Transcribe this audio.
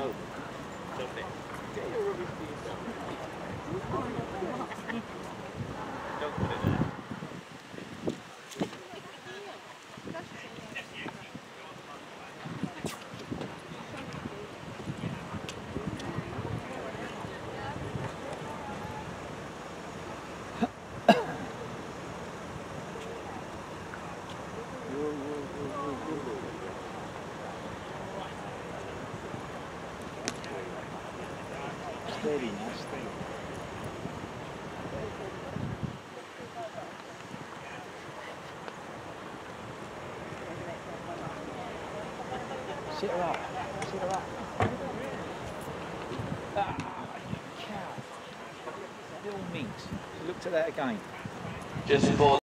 Someday. Someday you'll really see yourself. Steady now, steady. Sit her up. Sit her up. Ah, cow. Little minx. Look to that again. Just for